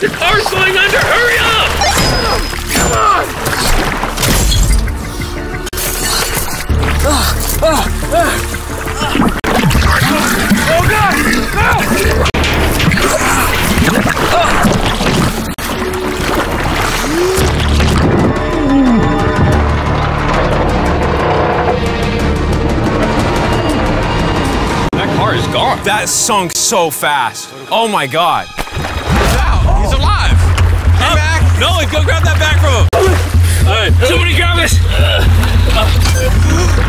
The car's going under! Hurry up! Come on! Oh, oh, oh God! No! That car is gone. That sunk so fast. Oh my God. He's alive. Hey, Mac. Nolan, go grab that bag from him. All right, somebody grab it.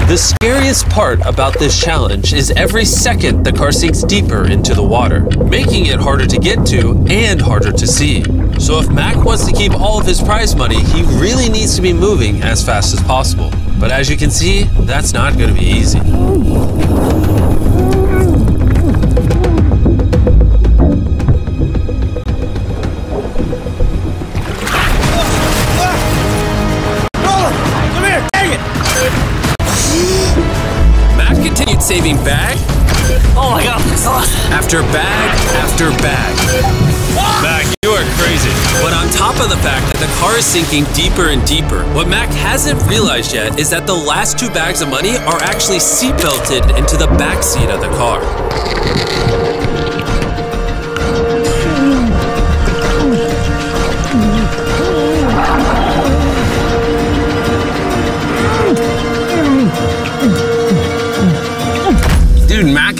The scariest part about this challenge is every second the car sinks deeper into the water, making it harder to get to and harder to see. So if Mac wants to keep all of his prize money, he really needs to be moving as fast as possible. But as you can see, that's not going to be easy. Saving bag Oh my god. after bag after bag. Mac, you are crazy. But on top of the fact that the car is sinking deeper and deeper, what Mac hasn't realized yet is that the last two bags of money are actually seatbelted into the back seat of the car.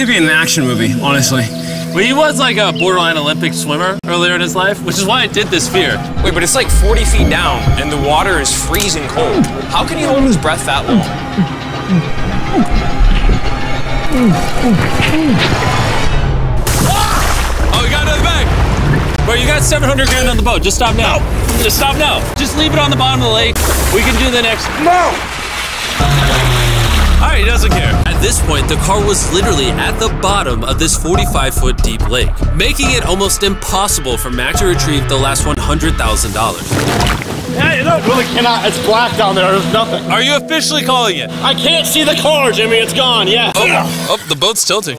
Could be in an action movie, honestly. Well, he was like a borderline Olympic swimmer earlier in his life, which is why I did this fear. Wait, but it's like 40 feet down and the water is freezing cold. How can he hold his breath that long? Oh, we got another bag. Bro, you got 700 grand on the boat. Just stop now. Just stop now. Just leave it on the bottom of the lake. We can do the next. No! All right, he doesn't care. At this point, the car was literally at the bottom of this 45 foot deep lake, making it almost impossible for Mac to retrieve the last $100,000. Hey, no, really cannot. It's black down there. There's nothing. Are you officially calling it? I can't see the car, Jimmy. It's gone. Yeah. Oh, Oh, the boat's tilting.